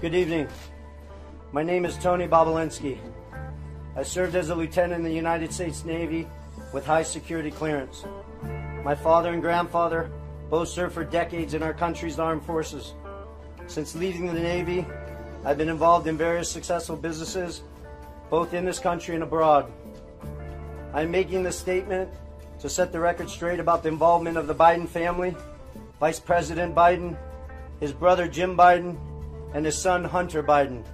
Good evening. My name is Tony Bobulinski. I served as a lieutenant in the United States Navy with high security clearance. My father and grandfather both served for decades in our country's armed forces. Since leaving the Navy, I've been involved in various successful businesses, both in this country and abroad. I'm making this statement to set the record straight about the involvement of the Biden family, Vice President Biden, his brother Jim Biden, and his son Hunter Biden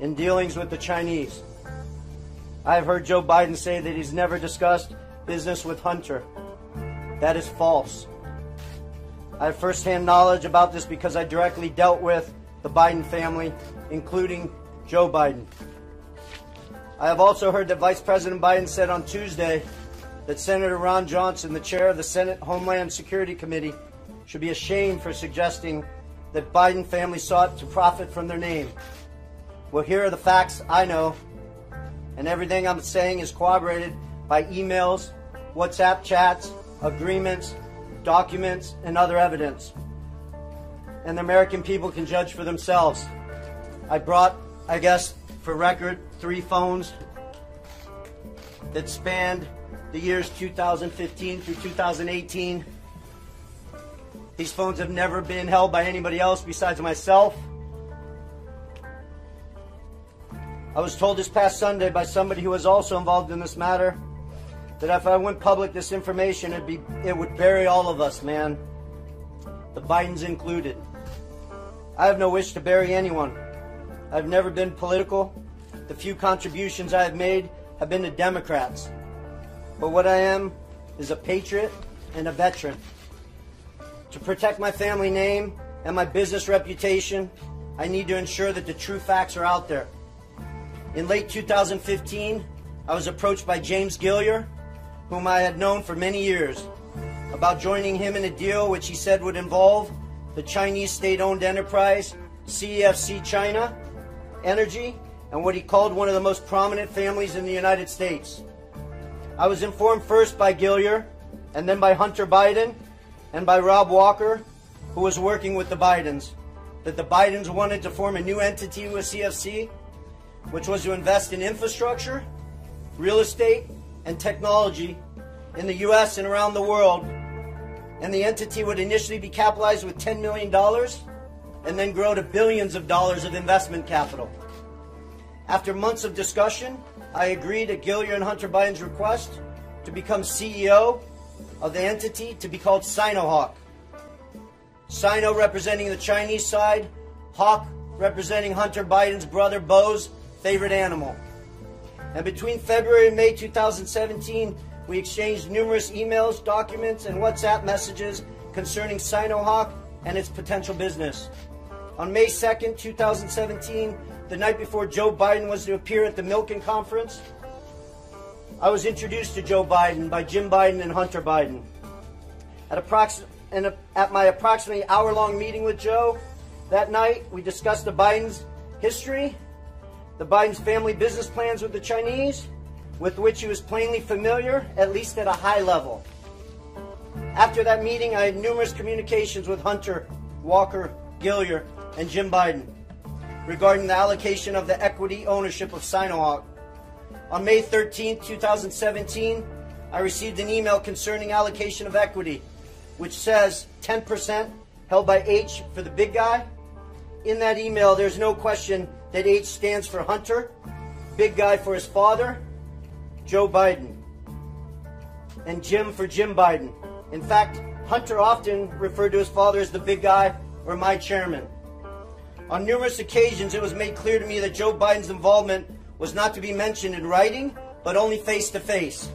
in dealings with the Chinese. I have heard Joe Biden say that he's never discussed business with Hunter. That is false. I have firsthand knowledge about this because I directly dealt with the Biden family, including Joe Biden. I have also heard that Vice President Biden said on Tuesday that Senator Ron Johnson, the chair of the Senate Homeland Security Committee, should be ashamed for suggesting that Biden family sought to profit from their name. Well, here are the facts I know, and everything I'm saying is corroborated by emails, WhatsApp chats, agreements, documents, and other evidence. And the American people can judge for themselves. I brought, I guess, for record, three phones that spanned the years 2015 through 2018. These phones have never been held by anybody else besides myself. I was told this past Sunday by somebody who was also involved in this matter that if I went public this information, it'd be, it would bury all of us, man. The Bidens included. I have no wish to bury anyone. I've never been political. The few contributions I have made have been to Democrats. But what I am is a patriot and a veteran. To protect my family name and my business reputation, I need to ensure that the true facts are out there. In late 2015, I was approached by James Gilliar, whom I had known for many years, about joining him in a deal which he said would involve the Chinese state owned enterprise CEFC China Energy and what he called one of the most prominent families in the United States. I was informed first by Gilliar and then by Hunter Biden and by Rob Walker, who was working with the Bidens, that the Bidens wanted to form a new entity with CFC, which was to invest in infrastructure, real estate, and technology in the U.S. and around the world. And the entity would initially be capitalized with $10 million and then grow to billions of dollars of investment capital. After months of discussion, I agreed at Gilliar and Hunter Biden's request to become CEO of the entity to be called Sinohawk. Sino representing the Chinese side, Hawk representing Hunter Biden's brother Beau's favorite animal. And between February and May 2017, we exchanged numerous emails, documents, and WhatsApp messages concerning Sinohawk and its potential business. On May 2nd, 2017, the night before Joe Biden was to appear at the Milken Conference, I was introduced to Joe Biden by Jim Biden and Hunter Biden. At, a, at my approximately hour long meeting with Joe that night, we discussed the Biden's history the Biden's family business plans with the Chinese, with which he was plainly familiar, at least at a high level. After that meeting, I had numerous communications with Hunter, Walker, Gilliar, and Jim Biden regarding the allocation of the equity ownership of Sinohawk. On May 13, 2017, I received an email concerning allocation of equity, which says 10% held by H for the big guy. In that email, there's no question that H stands for Hunter, big guy for his father, Joe Biden, and Jim for Jim Biden. In fact, Hunter often referred to his father as the big guy or my chairman. On numerous occasions, it was made clear to me that Joe Biden's involvement was not to be mentioned in writing, but only face to face.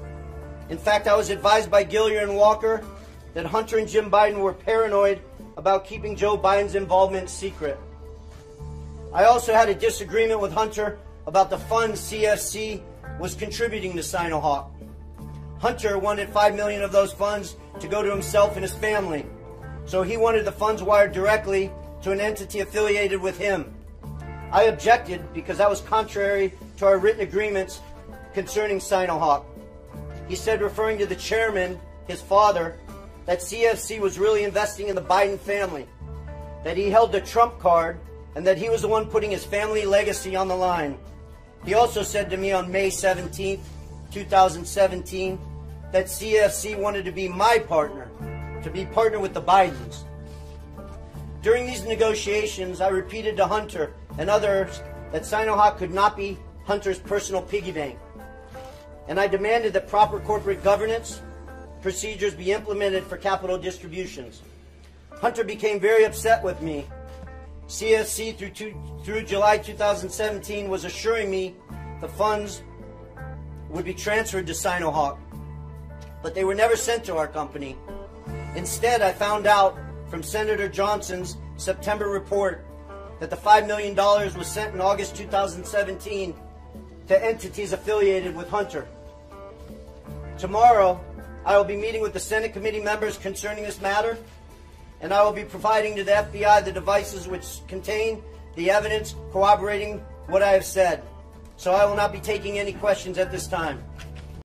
In fact, I was advised by Gilliar and Walker that Hunter and Jim Biden were paranoid about keeping Joe Biden's involvement secret. I also had a disagreement with Hunter about the funds CFC was contributing to Sinohawk. Hunter wanted 5 million of those funds to go to himself and his family. So he wanted the funds wired directly to an entity affiliated with him. I objected because that was contrary to our written agreements concerning Sinohawk. He said, referring to the chairman, his father, that CFC was really investing in the Biden family, that he held the trump card and that he was the one putting his family legacy on the line. He also said to me on May 17, 2017, that CFC wanted to be my partner, to be partner with the Bidens. During these negotiations, I repeated to Hunter and others that Sinohawk could not be Hunter's personal piggy bank. And I demanded that proper corporate governance procedures be implemented for capital distributions. Hunter became very upset with me. CSC through, two, through July 2017 was assuring me the funds would be transferred to Sinohawk, but they were never sent to our company. Instead, I found out from Senator Johnson's September report that the $5 million was sent in August 2017 to entities affiliated with Hunter. Tomorrow, I will be meeting with the Senate committee members concerning this matter, and I will be providing to the FBI the devices which contain the evidence corroborating what I have said. So I will not be taking any questions at this time.